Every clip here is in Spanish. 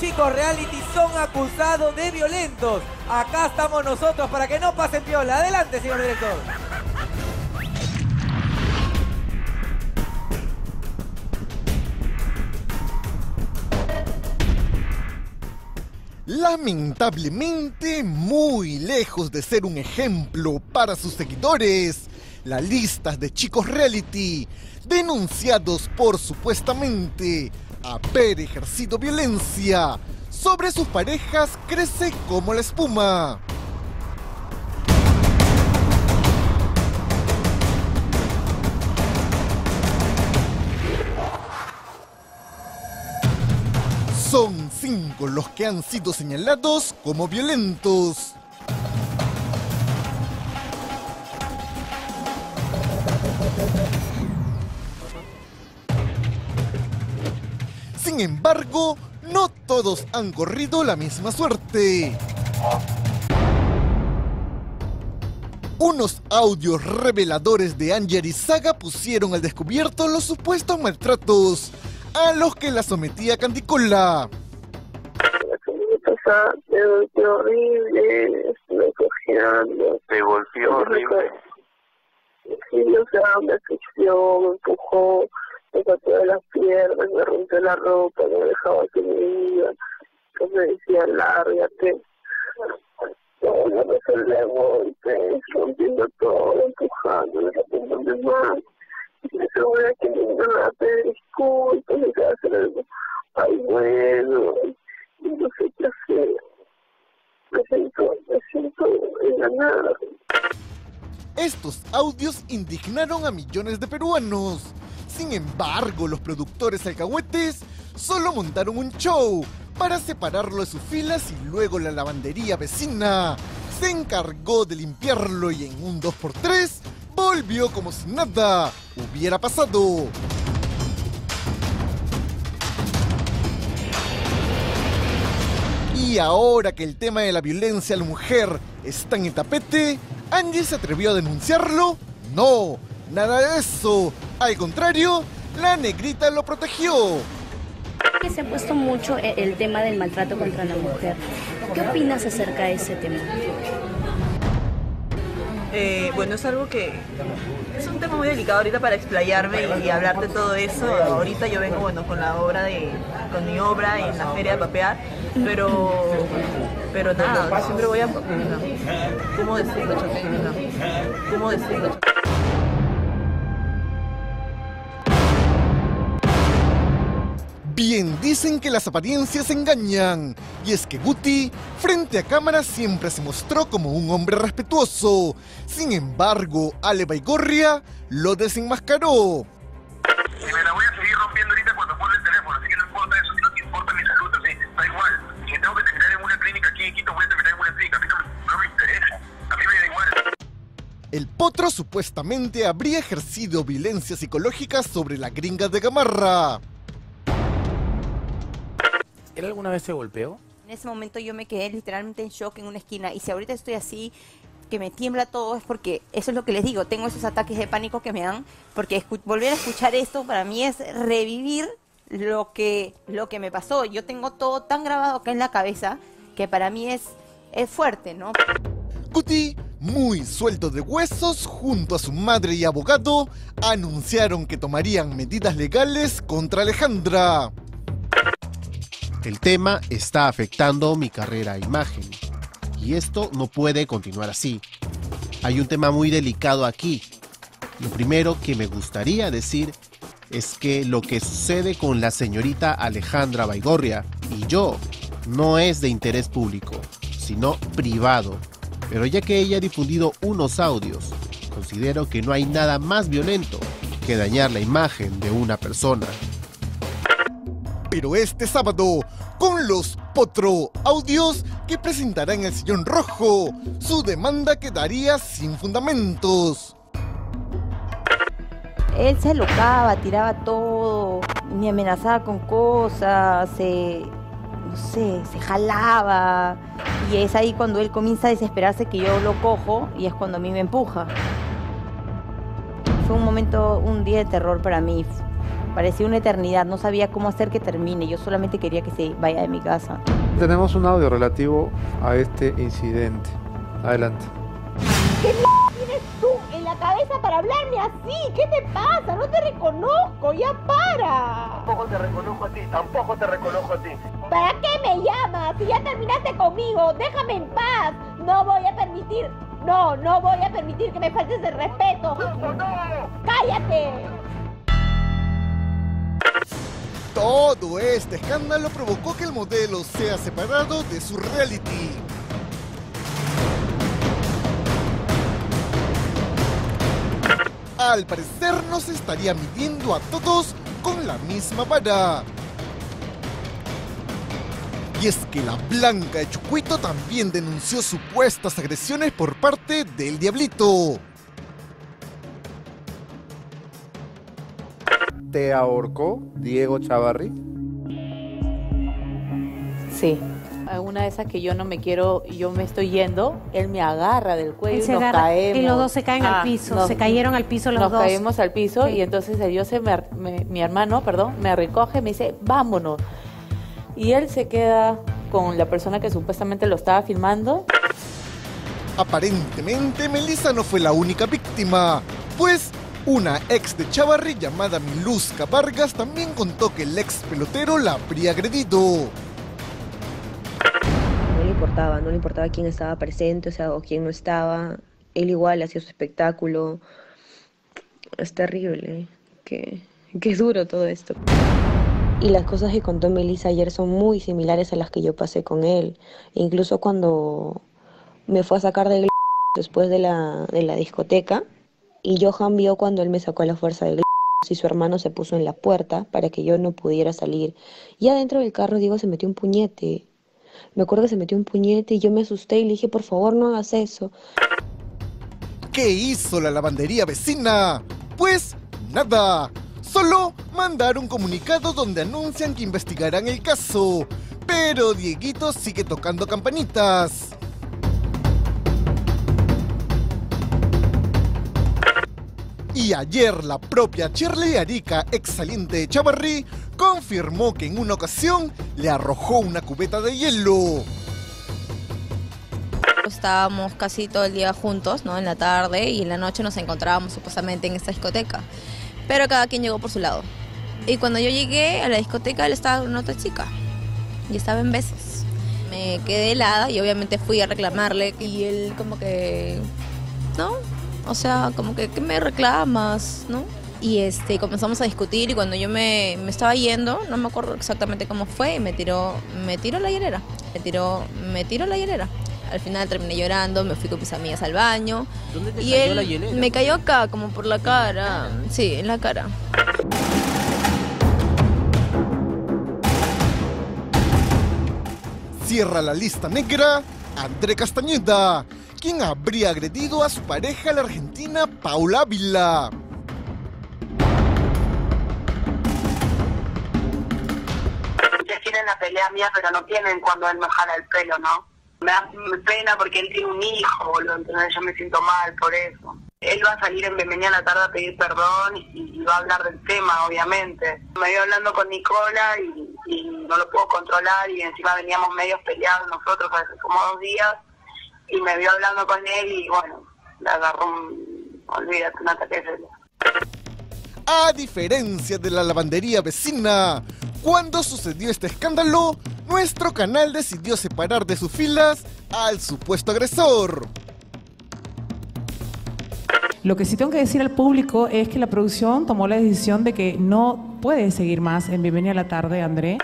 Chicos, reality son acusados de violentos. Acá estamos nosotros para que no pasen piola. Adelante, señor director. Lamentablemente, muy lejos de ser un ejemplo para sus seguidores, la lista de chicos reality denunciados por supuestamente haber ejercido violencia sobre sus parejas crece como la espuma. Son cinco los que han sido señalados como violentos. Sin embargo, no todos han corrido la misma suerte. Unos audios reveladores de Anger y Saga pusieron al descubierto los supuestos maltratos a los que la sometía Canticola. Me golpeó horrible. Te golpeó horrible. Sí, o sea, me asfixió, me empujó, me de las piernas, me rompió la ropa, no dejaba que me iba. Me decía, lárgate. No me salía golpes, rompiendo todo, empujando, rompiendo más. Y me aseguré que me iban a pedir disculpas, me iba a hacer algo. Ay, bueno, y no sé qué hacer. Me siento, me siento engañada. Estos audios indignaron a millones de peruanos. Sin embargo, los productores alcahuetes solo montaron un show para separarlo de sus filas y luego la lavandería vecina se encargó de limpiarlo y en un 2x3 volvió como si nada hubiera pasado. Y ahora que el tema de la violencia a la mujer está en el tapete, ¿Angie se atrevió a denunciarlo? No, nada de eso. Al contrario, la negrita lo protegió. Que se ha puesto mucho e- el tema del maltrato contra la mujer. ¿Qué opinas acerca de ese tema? Eh, bueno, es algo que es un tema muy delicado ahorita para explayarme y, y hablar de todo eso. Ahorita yo vengo, bueno, con la obra de, con mi obra en la feria de papear, pero, pero nada, siempre voy a, no, ¿cómo decirlo, ¿cómo decirlo? Bien dicen que las apariencias engañan. Y es que Guti, frente a cámara, siempre se mostró como un hombre respetuoso. Sin embargo, Ale Baigorria lo desenmascaró. Y me la voy a seguir rompiendo ahorita cuando pone el teléfono, así que no importa eso, si no te importa mi salud, así, da igual. Si tengo que terminar en una clínica aquí en Quito, voy a terminar en una clínica, a mí no, me- no me interesa, a mí me da igual. El potro supuestamente habría ejercido violencia psicológica sobre la gringa de Gamarra. ¿Él alguna vez se golpeó? En ese momento yo me quedé literalmente en shock en una esquina y si ahorita estoy así, que me tiembla todo, es porque eso es lo que les digo, tengo esos ataques de pánico que me dan, porque volver a escuchar esto para mí es revivir lo que, lo que me pasó. Yo tengo todo tan grabado acá en la cabeza que para mí es, es fuerte, ¿no? Guti, muy suelto de huesos, junto a su madre y abogado, anunciaron que tomarían medidas legales contra Alejandra. El tema está afectando mi carrera imagen. Y esto no puede continuar así. Hay un tema muy delicado aquí. Lo primero que me gustaría decir es que lo que sucede con la señorita Alejandra Baigorria y yo no es de interés público, sino privado. Pero ya que ella ha difundido unos audios, considero que no hay nada más violento que dañar la imagen de una persona. Pero este sábado, con los Potro Audios que presentará en el sillón rojo, su demanda quedaría sin fundamentos. Él se alocaba, tiraba todo, me amenazaba con cosas, se, no sé, se jalaba. Y es ahí cuando él comienza a desesperarse que yo lo cojo y es cuando a mí me empuja. Fue un momento, un día de terror para mí. Parecía una eternidad, no sabía cómo hacer que termine, yo solamente quería que se vaya de mi casa. Tenemos un audio relativo a este incidente. Adelante. ¿Qué m tienes tú en la cabeza para hablarme así? ¿Qué te pasa? No te reconozco, ya para. Tampoco te reconozco a ti, tampoco te reconozco a ti. ¿Para qué me llamas? Si ya terminaste conmigo, déjame en paz. No voy a permitir, no, no voy a permitir que me faltes el respeto. ¡Cállate! Todo este escándalo provocó que el modelo sea separado de su reality. Al parecer nos estaría midiendo a todos con la misma vara. Y es que la Blanca de Chucuito también denunció supuestas agresiones por parte del Diablito. ¿Te ahorcó Diego Chavarri? Sí. Una de esas que yo no me quiero, yo me estoy yendo, él me agarra del cuello Él y se nos agarra, caemos. y los dos se caen al Ah, piso, nos- se cayeron al piso los nos dos. caímos al piso Sí. y entonces el Dios se me, me- mi hermano, perdón, me recoge, me dice, vámonos. Y él se queda con la persona que supuestamente lo estaba filmando. Aparentemente, Melissa no fue la única víctima, pues una ex de Chavarri llamada Miluska Vargas también contó que el ex pelotero la habría agredido. No le importaba, no le importaba quién estaba presente, o quién no estaba. Él igual hacía su espectáculo. Es terrible, que, que es duro todo esto. Y las cosas que contó Melissa ayer son muy similares a las que yo pasé con él. Incluso cuando me fue a sacar del después de la, de la discoteca, y Johan vio cuando él me sacó a la fuerza del y su hermano se puso en la puerta para que yo no pudiera salir. Y adentro del carro, Diego se metió un puñete. Me acuerdo que se metió un puñete y yo me asusté y le dije, por favor, no hagas eso. ¿Qué hizo la lavandería vecina? Pues nada. Solo mandar un comunicado donde anuncian que investigarán el caso. Pero Dieguito sigue tocando campanitas. Y ayer la propia Shirley Arica, ex saliente de Chavarri, confirmó que en una ocasión le arrojó una cubeta de hielo. Estábamos casi todo el día juntos, ¿no? En la tarde y en la noche nos encontrábamos supuestamente en esta discoteca. Pero cada quien llegó por su lado. Y cuando yo llegué a la discoteca, él estaba con otra chica. Y estaba en besos. Me quedé helada y obviamente fui a reclamarle. Y él como que... ¿No? O sea, como que, ¿qué me reclamas? ¿No? Y este, comenzamos a discutir y cuando yo me, me estaba yendo, no me acuerdo exactamente cómo fue, y me tiró, me tiró la hielera. Me tiró, me tiró la hielera. Al final terminé llorando, me fui con mis amigas al baño. ¿Dónde te y cayó él la hielera? me cayó acá, como por la cara. Sí, en la cara. Cierra la lista negra André Castañeda, quien habría agredido a su pareja la argentina Paula. Ustedes tienen la pelea mía, pero no tienen cuando él me jala el pelo, ¿no? Me da pena porque él tiene un hijo, boludo, entonces yo me siento mal por eso. Él va a salir en Bienvenida a la tarde a pedir perdón y, va a hablar del tema, obviamente. Me iba hablando con Nicola y, y no lo puedo controlar y encima veníamos medios peleados nosotros hace como dos días y me vio hablando con él y bueno, le agarró un, olvídate, un ataque. A diferencia de la lavandería vecina, cuando sucedió este escándalo, nuestro canal decidió separar de sus filas al supuesto agresor. Lo que sí tengo que decir al público es que la producción tomó la decisión de que no puede seguir más en Bienvenida a la Tarde, André.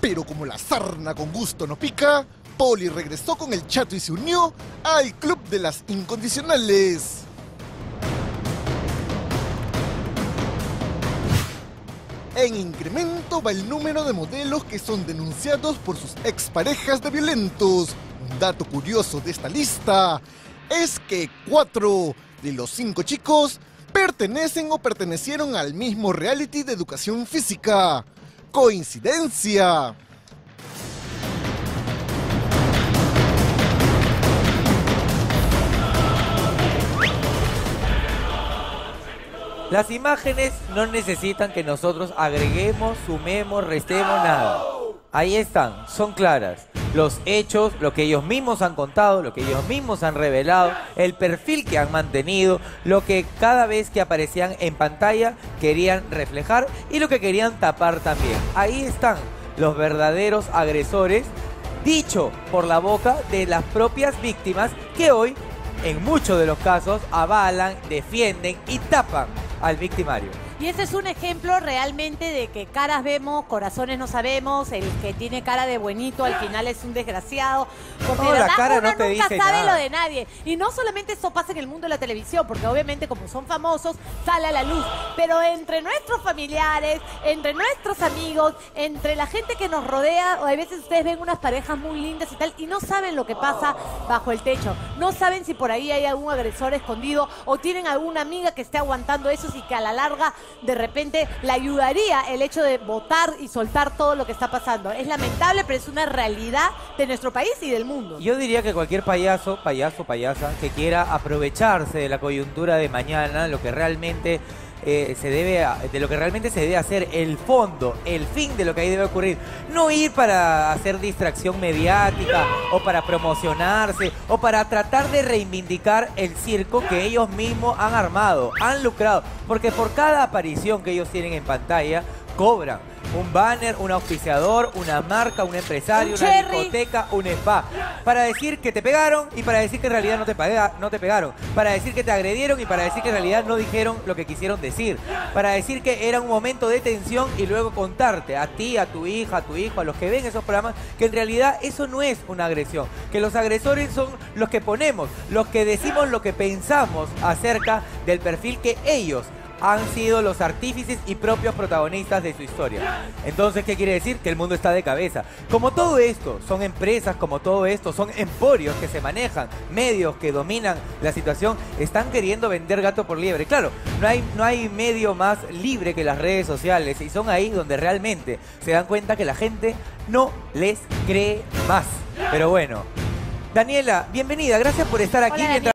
Pero como la sarna con gusto no pica, Poli regresó con el chato y se unió al club de las incondicionales. En incremento va el número de modelos que son denunciados por sus exparejas de violentos. Un dato curioso de esta lista es que cuatro de los cinco chicos pertenecen o pertenecieron al mismo reality de educación física. ¿Coincidencia? Las imágenes no necesitan que nosotros agreguemos, sumemos, restemos nada. Ahí están, son claras. Los hechos, lo que ellos mismos han contado, lo que ellos mismos han revelado, el perfil que han mantenido, lo que cada vez que aparecían en pantalla querían reflejar y lo que querían tapar también. Ahí están los verdaderos agresores, dicho por la boca de las propias víctimas que hoy, en muchos de los casos, avalan, defienden y tapan al victimario. Y ese es un ejemplo realmente de que caras vemos, corazones no sabemos, el que tiene cara de buenito al final es un desgraciado. Porque No, de la verdad cara uno no te nunca dice sabe nada. lo de nadie. Y no solamente eso pasa en el mundo de la televisión, porque obviamente como son famosos, sale a la luz. Pero entre nuestros familiares, entre nuestros amigos, entre la gente que nos rodea, o a veces ustedes ven unas parejas muy lindas y tal, y no saben lo que pasa bajo el techo. No saben si por ahí hay algún agresor escondido o tienen alguna amiga que esté aguantando eso y que a la larga de repente le ayudaría el hecho de votar y soltar todo lo que está pasando. Es lamentable, pero es una realidad de nuestro país y del mundo. Yo diría que cualquier payaso, payaso, payasa, que quiera aprovecharse de la coyuntura de mañana, lo que realmente eh, se debe a- de lo que realmente se debe hacer, el fondo, el fin de lo que ahí debe ocurrir. No ir para hacer distracción mediática o para promocionarse o para tratar de reivindicar el circo que ellos mismos han armado, han lucrado. Porque por cada aparición que ellos tienen en pantalla, cobran. Un banner, un auspiciador, una marca, un empresario, Un una discoteca, un spa. Para decir que te pegaron y para decir que en realidad no te, no te pegaron. Para decir que te agredieron y para decir que en realidad no dijeron lo que quisieron decir. Para decir que era un momento de tensión y luego contarte a ti, a tu hija, a tu hijo, a los que ven esos programas, que en realidad eso no es una agresión. Que los agresores son los que ponemos, los que decimos lo que pensamos acerca del perfil que ellos han sido los artífices y propios protagonistas de su historia. Entonces, ¿qué quiere decir? Que el mundo está de cabeza. Como todo esto, son empresas, como todo esto, son emporios que se manejan, medios que dominan la situación, están queriendo vender gato por liebre. Claro, no hay, no hay medio más libre que las redes sociales y son ahí donde realmente se dan cuenta que la gente no les cree más. Pero bueno. Daniela, bienvenida, gracias por estar aquí Hola,